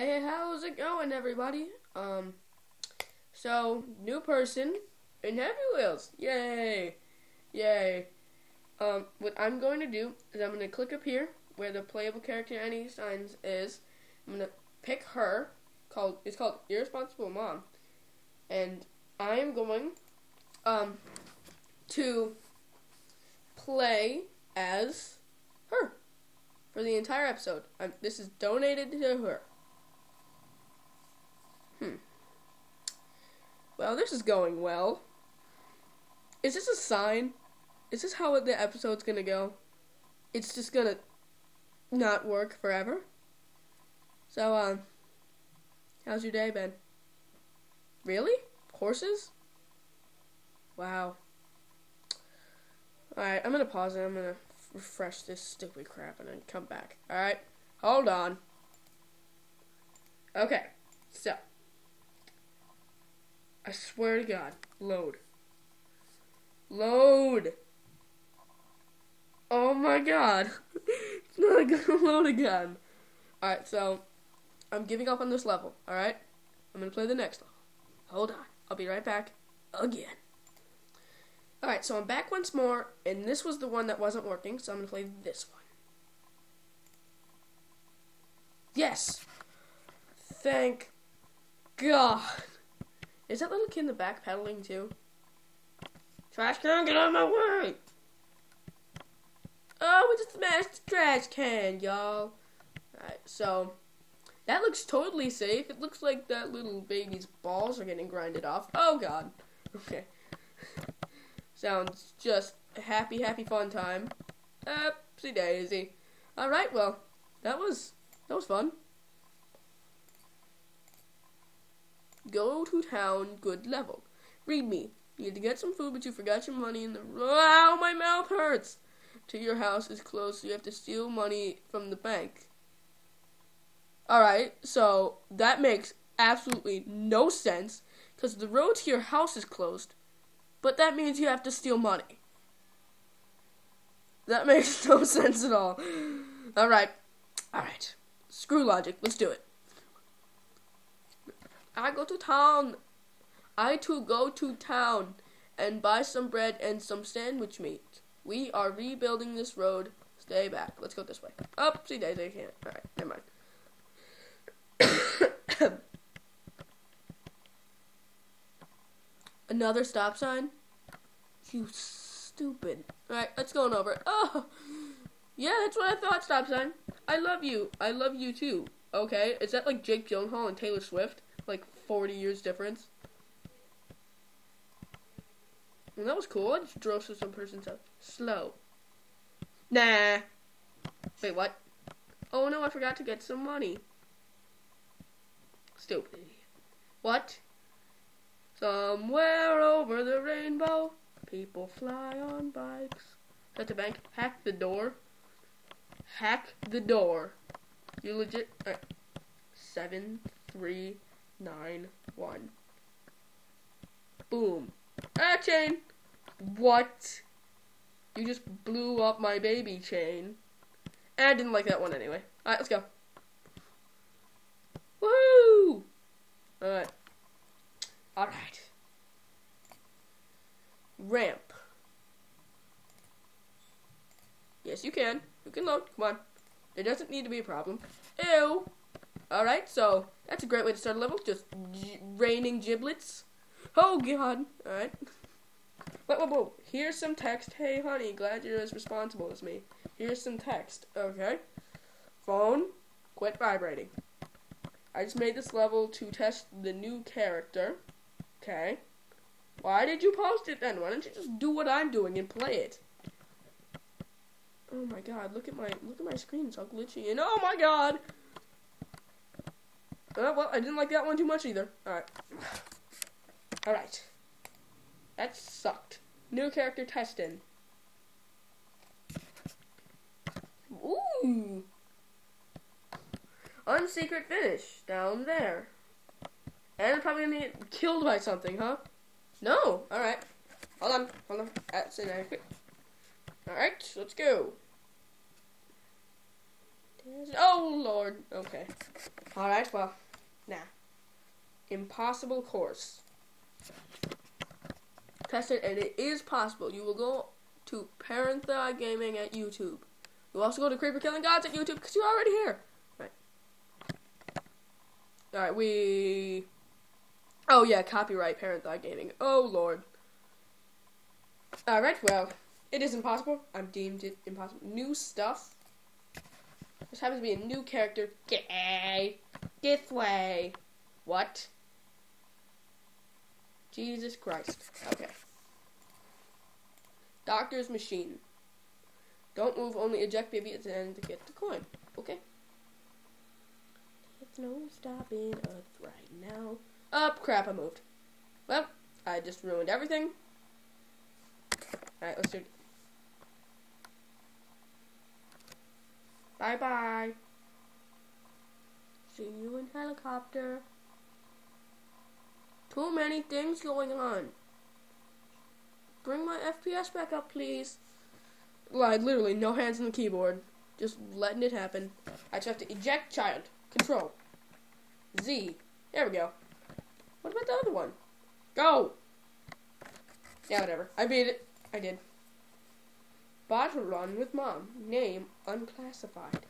Hey, how's it going, everybody? Um, so new person in Happy Wheels, yay, yay. Um, what I'm going to do is I'm going to click up here where the playable character any signs is. I'm going to pick her. Called it's called Irresponsible Mom, and I am going um to play as her for the entire episode. I'm, this is donated to her. Hmm. Well, this is going well. Is this a sign? Is this how the episode's gonna go? It's just gonna not work forever? So, um, how's your day been? Really? Horses? Wow. Alright, I'm gonna pause it. I'm gonna refresh this stupid crap and then come back. Alright? Hold on. Okay, so. I swear to God, load. Load! Oh my god. it's not gonna load again. Alright, so I'm giving up on this level, alright? I'm gonna play the next level. Hold on. I'll be right back again. Alright, so I'm back once more, and this was the one that wasn't working, so I'm gonna play this one. Yes! Thank God. Is that little kid in the back pedaling too? Trash can, get out of my way! Oh, we just smashed the trash can, y'all. Alright, so that looks totally safe. It looks like that little baby's balls are getting grinded off. Oh god. Okay. Sounds just a happy, happy fun time. Oopsie daisy. Alright, well, that was that was fun. Go to town, good level. Read me. You need to get some food, but you forgot your money in the. Ow, my mouth hurts! To your house is closed, so you have to steal money from the bank. Alright, so that makes absolutely no sense because the road to your house is closed, but that means you have to steal money. That makes no sense at all. Alright, alright. Screw logic, let's do it. I go to town. I too go to town and buy some bread and some sandwich meat. We are rebuilding this road. Stay back. Let's go this way. Oh, see, daisy, I can't. Alright, never mind. Another stop sign? You stupid. Alright, let's go on over. Oh! Yeah, that's what I thought, stop sign. I love you. I love you too. Okay, is that like Jake Gyllenhaal and Taylor Swift? Like 40 years difference? Well, that was cool. I just drove to some person's house. Slow. Nah. Wait, what? Oh no, I forgot to get some money. Stupid. What? Somewhere over the rainbow, people fly on bikes. That the bank? Hack the door. Hack the door. You legit. Seven, three, nine, one. Boom. Ah, chain. What? You just blew up my baby chain. And I didn't like that one anyway. Alright, let's go. Woo! Alright. Alright. Ramp. Yes, you can. You can load. Come on. There doesn't need to be a problem. Ew. Alright, so that's a great way to start a level. Just raining giblets. Oh, God. Alright. Whoa, whoa, whoa. Here's some text. Hey, honey, glad you're as responsible as me. Here's some text. Okay. Phone, quit vibrating. I just made this level to test the new character. Okay. Why did you post it then? Why don't you just do what I'm doing and play it? Oh my god, look at my look at my screen, it's all glitchy and oh my god! Uh, well, I didn't like that one too much either. Alright. Alright. That sucked. New character testing. Ooh! Unsecret finish down there. And I'm probably gonna get killed by something, huh? No. All right. Hold on. Hold on. That's inadequate. All right. Let's go. Oh lord. Okay. All right. Well, now, impossible course. Test it, and it is possible. You will go to Parentha Gaming at YouTube. You'll also go to Creeper Killing Gods at YouTube because you're already here. Right. All right. We. Oh yeah, copyright Parentha Gaming. Oh lord. All right. Well, it is impossible. I'm deemed it impossible. New stuff. This happens to be a new character. Gay. This way. What? Jesus Christ. Okay. Doctor's machine. Don't move, only eject baby at the end to get the coin. Okay. There's no stopping us right now. Up, oh, crap, I moved. Well, I just ruined everything. Alright, let's do Bye bye. See you in helicopter. Too many things going on. Bring my FPS back up, please. Like, literally, no hands on the keyboard. Just letting it happen. I just have to eject child. Control. Z. There we go. What about the other one? Go! Yeah, whatever. I beat it. I did. Battle run with mom. Name unclassified.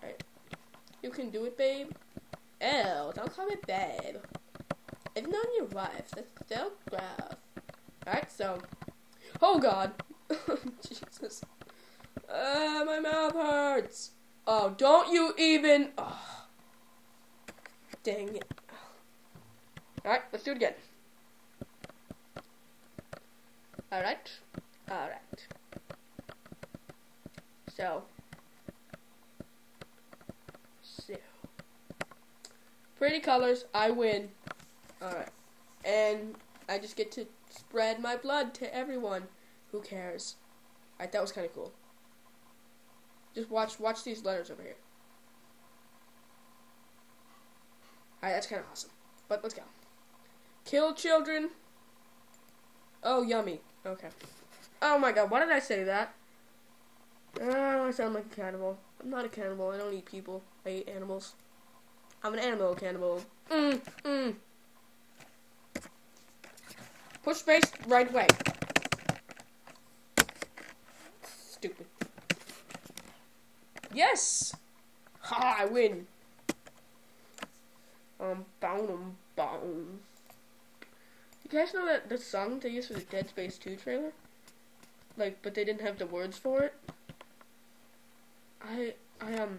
Right. You can do it, babe. Ew, don't call me babe. I've known your wife. That's so gross. Alright, so. Oh god. Jesus. Uh, my mouth hurts. Oh, don't you even. Oh. Dang it. Alright, let's do it again. Alright. Alright. So. So. Pretty colors, I win. Alright. And I just get to spread my blood to everyone. Who cares? Alright, that was kind of cool. Just watch watch these letters over here. Alright, that's kind of awesome. But let's go. Kill children. Oh, yummy. Okay. Oh my god, why did I say that? Oh, I sound like a cannibal. I'm not a cannibal. I don't eat people. I eat animals. I'm an animal cannibal. Mm, mm. Push space right away. Stupid. Yes! Ha! I win. Um, bound, um, bound. You guys know that the song they used for the Dead Space 2 trailer? Like, but they didn't have the words for it? I I um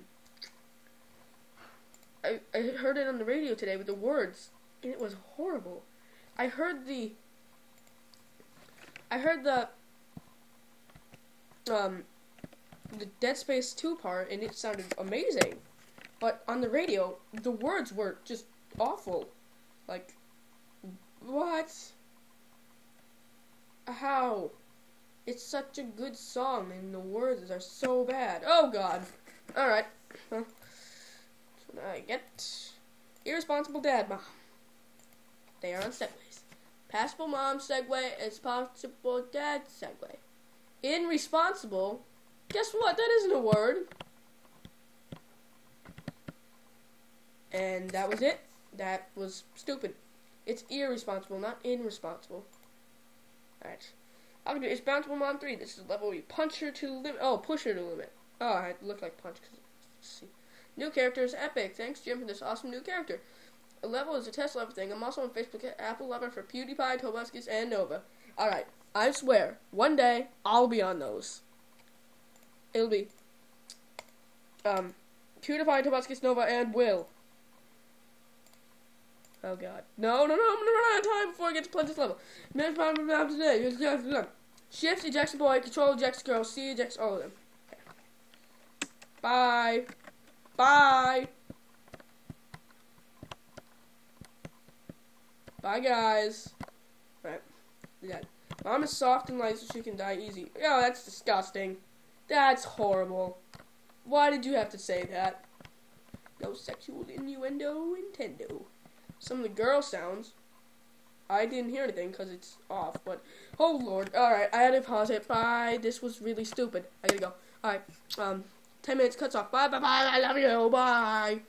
I I heard it on the radio today with the words and it was horrible. I heard the I heard the um the Dead Space 2 part and it sounded amazing. But on the radio, the words were just awful. Like what? How? It's such a good song, and the words are so bad. Oh God! All right. Well, what I get irresponsible dad mom. They are on segways. Passable mom segway is possible dad segway. Irresponsible. Guess what? That isn't a word. And that was it. That was stupid. It's irresponsible, not irresponsible. Alright. I'm gonna do it's Bountiful Mom 3. This is level you punch her to limit. Oh, push her to limit. Oh, I look like punch. Cause, see. New character is epic. Thanks, Jim, for this awesome new character. A level is a test level thing. I'm also on Facebook at Apple Lover for PewDiePie, Tobuscus, and Nova. Alright, I swear, one day I'll be on those. It'll be um PewDiePie, Tobuscus, Nova, and Will. Oh god. No, no, no, I'm gonna run out of time before I get to play this level. Time today. Shift ejects boy, control ejects girl, C ejects all of them. Bye. Bye. Bye, guys. Right. Yeah. Mom is soft and light so she can die easy. Oh, that's disgusting. That's horrible. Why did you have to say that? No sexual innuendo, Nintendo. Some of the girl sounds I didn't hear anything because it's off, but oh lord. Alright, I had to pause it. Bye. This was really stupid. I gotta go. Alright, um, 10 minutes cuts off. Bye, bye, bye. I love you. Bye.